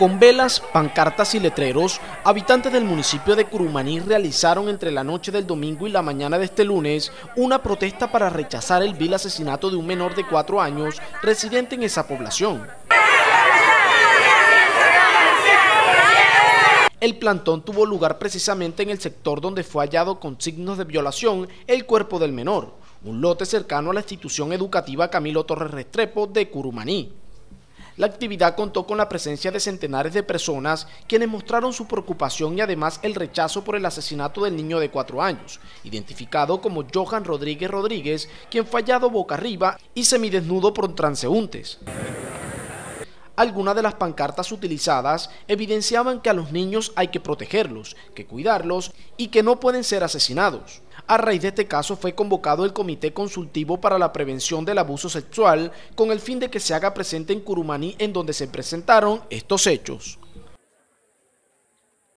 Con velas, pancartas y letreros, habitantes del municipio de Curumaní realizaron entre la noche del domingo y la mañana de este lunes una protesta para rechazar el vil asesinato de un menor de cuatro años residente en esa población. El plantón tuvo lugar precisamente en el sector donde fue hallado con signos de violación el cuerpo del menor, un lote cercano a la institución educativa Camilo Torres Restrepo de Curumaní. La actividad contó con la presencia de centenares de personas quienes mostraron su preocupación y además el rechazo por el asesinato del niño de cuatro años, identificado como Johan Rodríguez Rodríguez, quien fue hallado boca arriba y semidesnudo por transeúntes. Algunas de las pancartas utilizadas evidenciaban que a los niños hay que protegerlos, que cuidarlos y que no pueden ser asesinados. A raíz de este caso fue convocado el Comité Consultivo para la Prevención del Abuso Sexual con el fin de que se haga presente en Curumaní en donde se presentaron estos hechos.